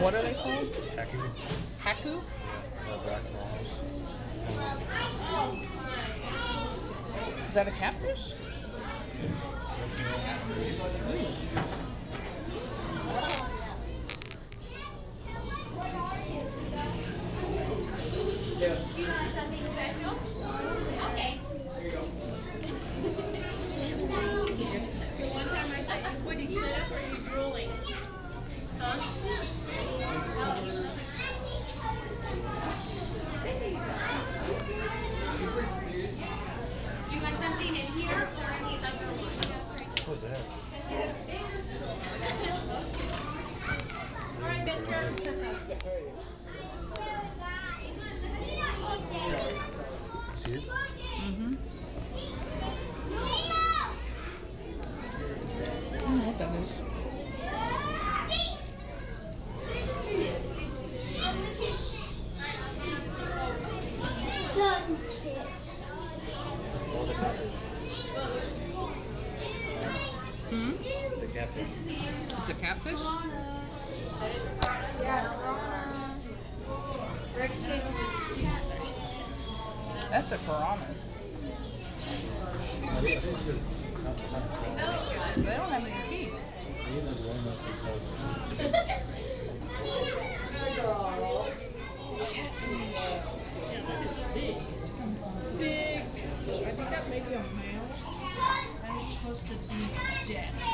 And what are they called? Pacu. Pacu? Yeah, black walrus. Is that a catfish? Do you See it? Mm-hmm. I don't know what that is. The catfish. Hmm? The catfish. It's a catfish? That's a piranhas. Crazy. They don't have any teeth. Big catfish. I think that may be a male, and it's supposed to be dead.